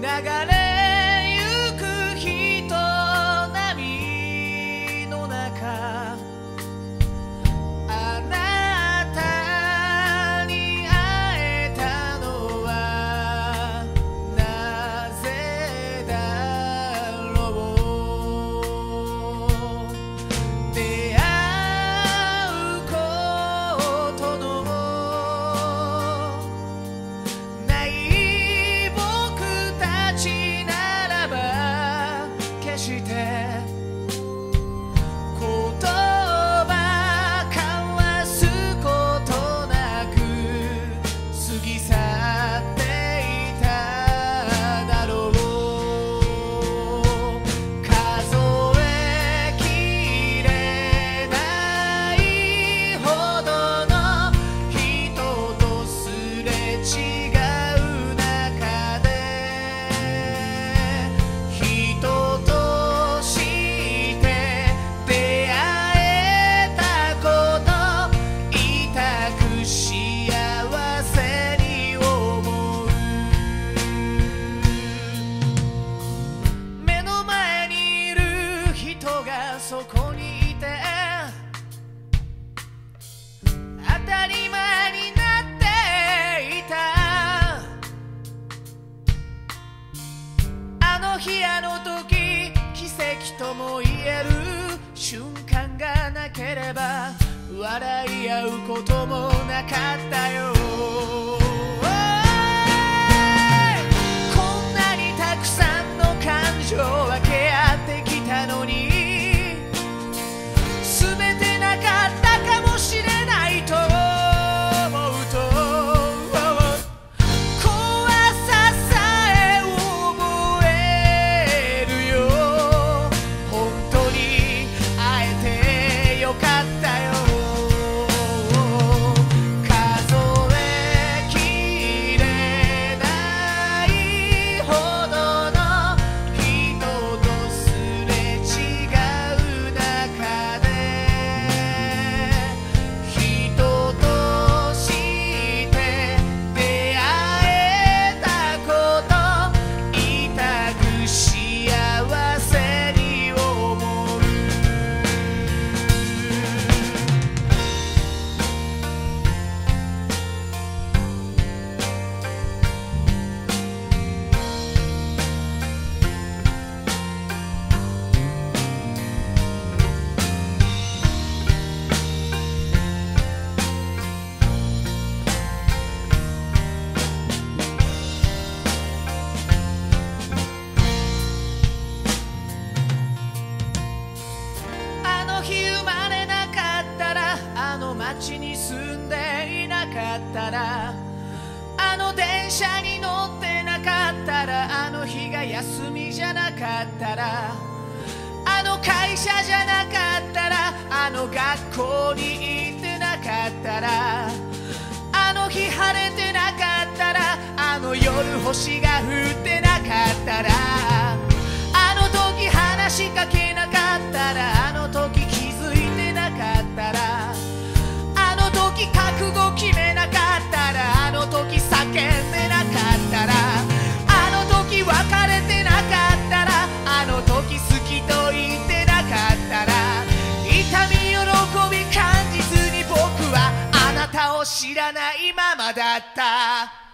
流れ瞬間がなければ笑い合うこともなかったよ。こんなにたくさんの感情は住んでいなかったらあの電車に乗ってなかったらあの日が休みじゃなかったらあの会社じゃなかったらあの学校に行ってなかったらあの日晴れてなかったらあの夜星が降ってなかったらあの時話しかけ知らないままだった。